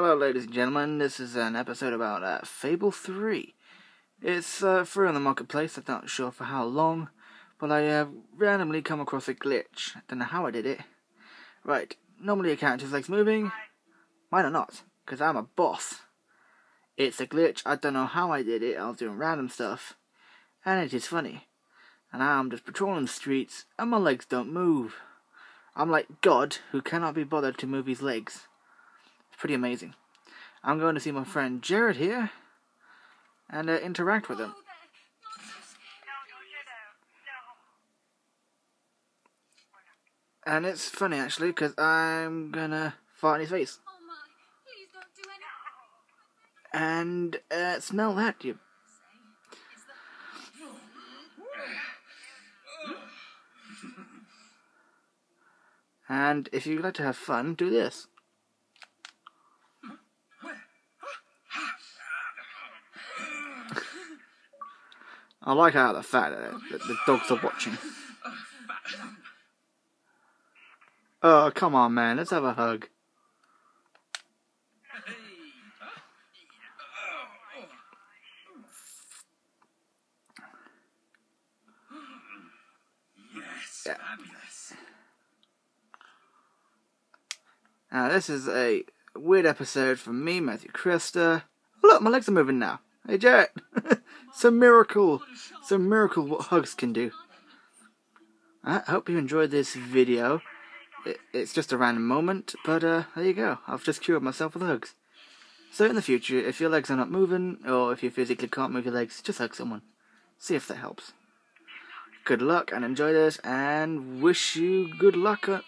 Hello, ladies and gentlemen. This is an episode about uh, Fable 3. It's uh, free on the marketplace. I'm not sure for how long, but I uh, randomly come across a glitch. I Don't know how I did it. Right, normally a character's legs moving. Mine are not, because I'm a boss. It's a glitch. I don't know how I did it. I was doing random stuff, and it is funny. And I'm just patrolling the streets, and my legs don't move. I'm like God, who cannot be bothered to move his legs. Pretty amazing. I'm going to see my friend Jared here and uh, interact with him. And it's funny actually because I'm gonna fart in his face. And uh, smell that, you. And if you'd like to have fun, do this. I like how the fact that the, dogs are watching. Oh, come on, man. Let's have a hug. Yes, fabulous. Now, this is a weird episode from me, Matthew Christer. Oh, look, my legs are moving now. Hey, Jet! it's a miracle. It's a miracle what hugs can do. I hope you enjoyed this video. It, it's just a random moment, but uh, there you go. I've just cured myself with hugs. So in the future, if your legs are not moving, or if you physically can't move your legs, just hug someone. See if that helps. Good luck and enjoy this, and wish you good luck uh,